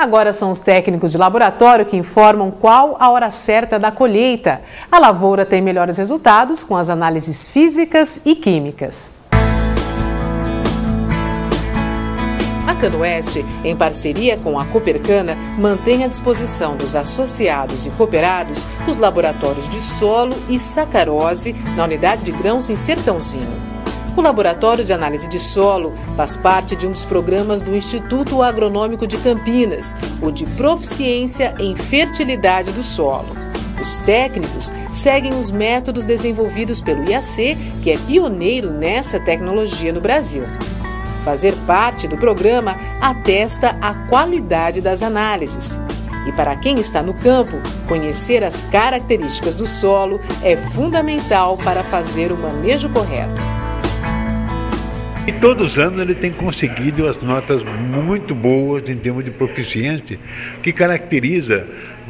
Agora são os técnicos de laboratório que informam qual a hora certa da colheita. A lavoura tem melhores resultados com as análises físicas e químicas. A Canoeste, em parceria com a Coopercana, mantém à disposição dos associados e cooperados os laboratórios de solo e sacarose na unidade de grãos em Sertãozinho. O Laboratório de Análise de Solo faz parte de um dos programas do Instituto Agronômico de Campinas, o de Proficiência em Fertilidade do Solo. Os técnicos seguem os métodos desenvolvidos pelo IAC, que é pioneiro nessa tecnologia no Brasil. Fazer parte do programa atesta a qualidade das análises. E para quem está no campo, conhecer as características do solo é fundamental para fazer o manejo correto. E todos os anos ele tem conseguido as notas muito boas em termos de proficiência, que caracteriza,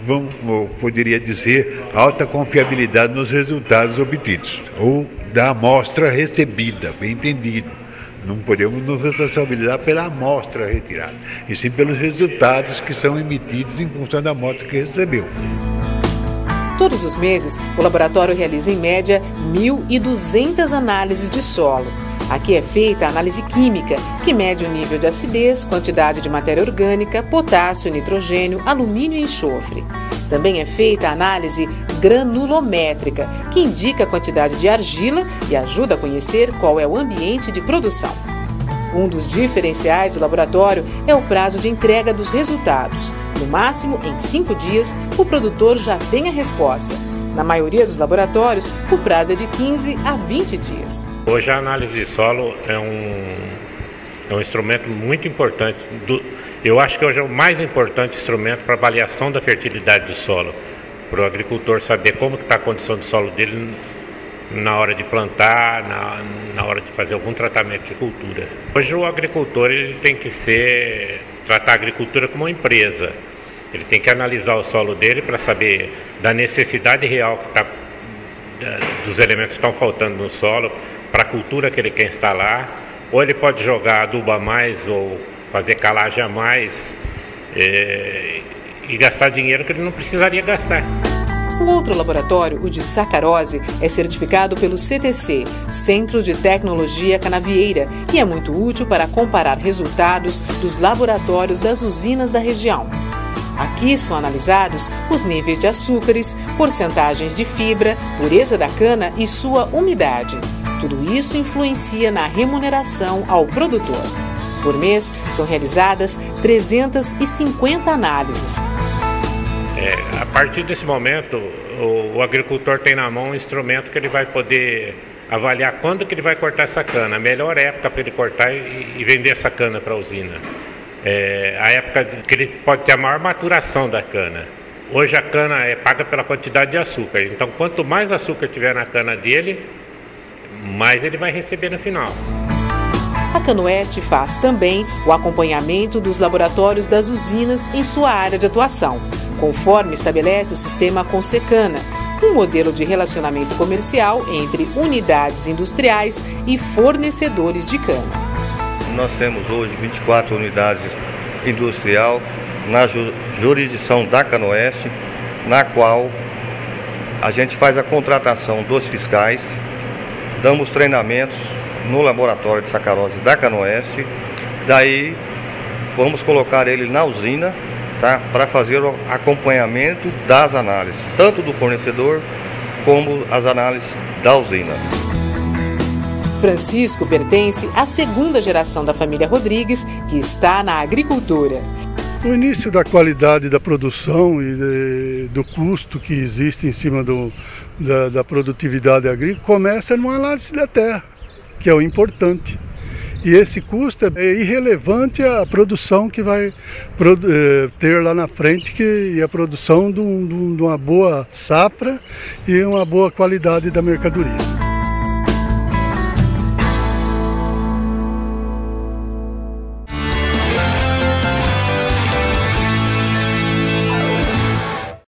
vamos, poderia dizer, alta confiabilidade nos resultados obtidos, ou da amostra recebida, bem entendido. Não podemos nos responsabilizar pela amostra retirada, e sim pelos resultados que são emitidos em função da amostra que recebeu. Todos os meses, o laboratório realiza em média 1.200 análises de solo Aqui é feita a análise química, que mede o nível de acidez, quantidade de matéria orgânica, potássio, nitrogênio, alumínio e enxofre. Também é feita a análise granulométrica, que indica a quantidade de argila e ajuda a conhecer qual é o ambiente de produção. Um dos diferenciais do laboratório é o prazo de entrega dos resultados. No máximo, em cinco dias, o produtor já tem a resposta. Na maioria dos laboratórios, o prazo é de 15 a 20 dias. Hoje a análise de solo é um, é um instrumento muito importante. Do, eu acho que hoje é o mais importante instrumento para avaliação da fertilidade do solo. Para o agricultor saber como está a condição do solo dele na hora de plantar, na, na hora de fazer algum tratamento de cultura. Hoje o agricultor ele tem que ser tratar a agricultura como uma empresa. Ele tem que analisar o solo dele para saber da necessidade real que está dos elementos que estão faltando no solo, para a cultura que ele quer instalar, ou ele pode jogar adubo a mais ou fazer calagem a mais é, e gastar dinheiro que ele não precisaria gastar. O outro laboratório, o de sacarose, é certificado pelo CTC, Centro de Tecnologia Canavieira, e é muito útil para comparar resultados dos laboratórios das usinas da região. Aqui são analisados os níveis de açúcares, porcentagens de fibra, pureza da cana e sua umidade. Tudo isso influencia na remuneração ao produtor. Por mês, são realizadas 350 análises. É, a partir desse momento, o, o, agricultor tem na mão um instrumento que ele vai poder avaliar quando que ele vai cortar essa cana, a melhor época para ele cortar e, e vender essa cana para a usina. É, a época que ele pode ter a maior maturação da cana. Hoje a cana é paga pela quantidade de açúcar, então quanto mais açúcar tiver na cana dele, mais ele vai receber no final. A Canoeste faz também o acompanhamento dos laboratórios das usinas em sua área de atuação, conforme estabelece o sistema Consecana, um modelo de relacionamento comercial entre unidades industriais e fornecedores de cana. Nós temos hoje 24 unidades industrial na jurisdição da Canoeste, na qual a gente faz a contratação dos fiscais damos treinamentos no laboratório de sacarose da Canoeste. Daí vamos colocar ele na usina tá? para fazer o acompanhamento das análises, tanto do fornecedor como as análises da usina. Francisco pertence à segunda geração da família Rodrigues, que está na agricultura. O início da qualidade da produção e de, do custo que existe em cima do, da, da produtividade agrícola começa numa análise da terra, que é o importante. E esse custo é irrelevante à produção que vai eh, ter lá na frente, que é a produção de, um, de uma boa safra e uma boa qualidade da mercadoria.